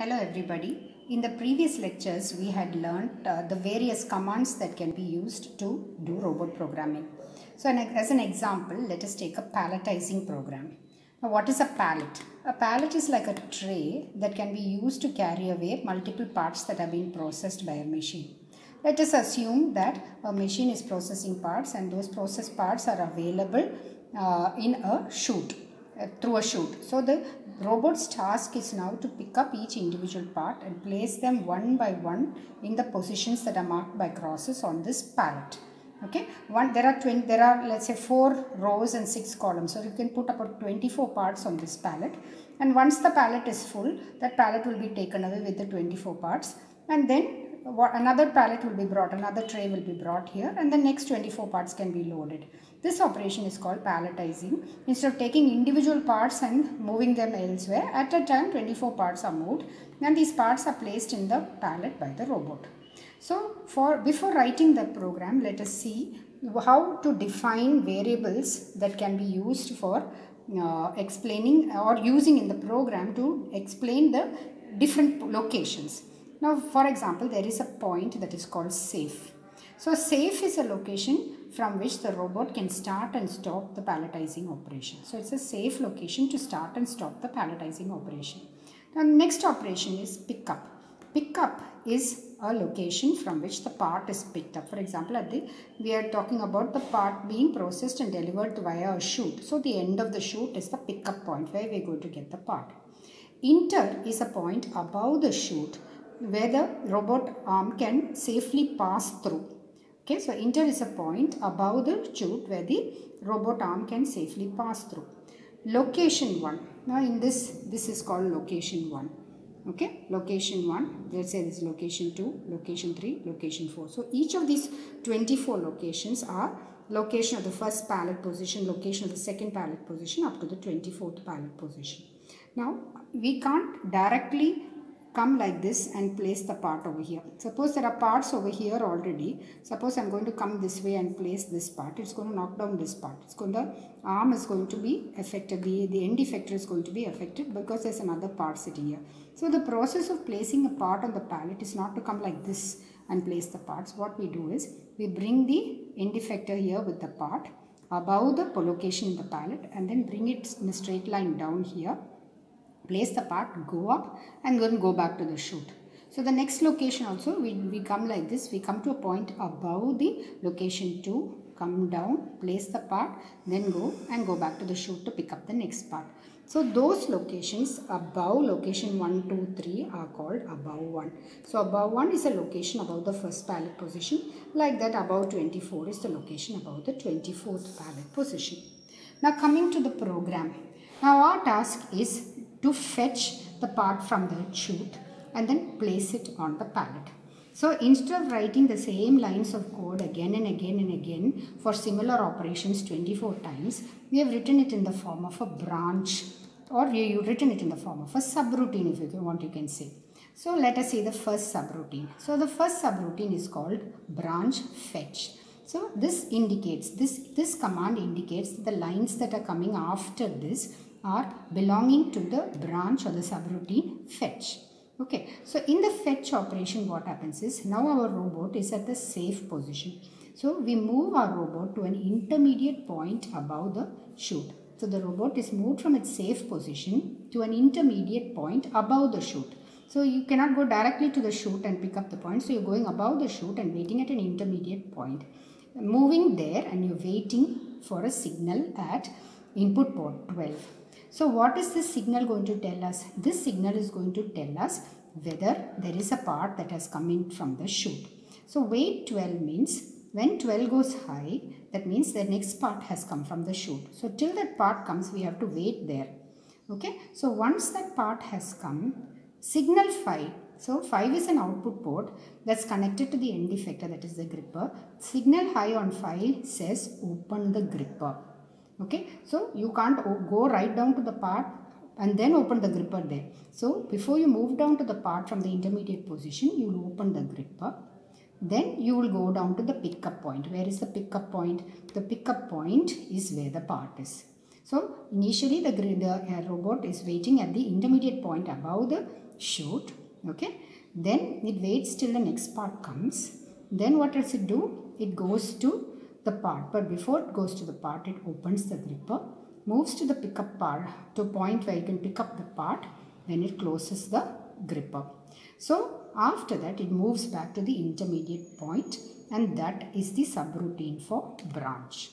Hello everybody. In the previous lectures we had learnt uh, the various commands that can be used to do robot programming. So an, as an example let us take a palletizing program. Now what is a pallet? A pallet is like a tray that can be used to carry away multiple parts that have been processed by a machine. Let us assume that a machine is processing parts and those processed parts are available uh, in a chute uh, through a chute. So the robot's task is now to pick up each individual part and place them one by one in the positions that are marked by crosses on this pallet. Okay, one there are 20, there are let's say four rows and six columns. So you can put about 24 parts on this pallet. And once the pallet is full, that pallet will be taken away with the 24 parts. And then what, another pallet will be brought, another tray will be brought here, and the next 24 parts can be loaded. This operation is called palletizing. Instead of taking individual parts and moving them elsewhere, at a time 24 parts are moved and these parts are placed in the pallet by the robot. So for before writing the program, let us see how to define variables that can be used for uh, explaining or using in the program to explain the different locations. Now for example, there is a point that is called safe. So safe is a location from which the robot can start and stop the palletizing operation. So it's a safe location to start and stop the palletizing operation. Now next operation is pickup. Pickup is a location from which the part is picked up. For example, at the we are talking about the part being processed and delivered via a chute. So the end of the chute is the pickup point where we are going to get the part. Inter is a point above the chute where the robot arm can safely pass through. Okay, so inter is a point above the chute where the robot arm can safely pass through. Location 1. Now in this, this is called location 1. Okay, location 1, let's say this is location 2, location 3, location 4. So each of these 24 locations are location of the first pallet position, location of the second pallet position up to the 24th pallet position. Now we can't directly come like this and place the part over here. Suppose there are parts over here already. Suppose I'm going to come this way and place this part. It's going to knock down this part. It's going to, the arm is going to be affected. The, the end effector is going to be affected because there's another part sitting here. So the process of placing a part on the pallet is not to come like this and place the parts. What we do is we bring the end effector here with the part above the location in the pallet and then bring it in a straight line down here place the part, go up and then go back to the chute. So the next location also we, we come like this, we come to a point above the location 2, come down, place the part, then go and go back to the chute to pick up the next part. So those locations above location 1, 2, 3 are called above 1. So above 1 is a location above the first pallet position. Like that above 24 is the location above the 24th pallet position. Now coming to the program. Now our task is to fetch the part from the chute and then place it on the pallet. So instead of writing the same lines of code again and again and again for similar operations 24 times, we have written it in the form of a branch or you've written it in the form of a subroutine if you want you can say. So let us see the first subroutine. So the first subroutine is called branch fetch. So this indicates, this, this command indicates the lines that are coming after this are belonging to the branch or the subroutine fetch. Okay, so in the fetch operation what happens is now our robot is at the safe position. So we move our robot to an intermediate point above the chute. So the robot is moved from its safe position to an intermediate point above the chute. So you cannot go directly to the chute and pick up the point. So you're going above the chute and waiting at an intermediate point. Moving there and you're waiting for a signal at input port 12. So what is this signal going to tell us? This signal is going to tell us whether there is a part that has come in from the chute. So wait 12 means when 12 goes high, that means the next part has come from the chute. So till that part comes, we have to wait there. Okay. So once that part has come, signal 5. So 5 is an output port that's connected to the end effector that is the gripper. Signal high on 5 says open the gripper okay? So you can't go right down to the part and then open the gripper there. So before you move down to the part from the intermediate position you will open the gripper. Then you will go down to the pickup point. Where is the pickup point? The pickup point is where the part is. So initially the, the uh, robot is waiting at the intermediate point above the chute okay? Then it waits till the next part comes. Then what does it do? It goes to the part. But before it goes to the part it opens the gripper moves to the pickup part to point where you can pick up the part then it closes the gripper. So after that it moves back to the intermediate point and that is the subroutine for branch